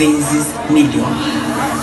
vezes melhor.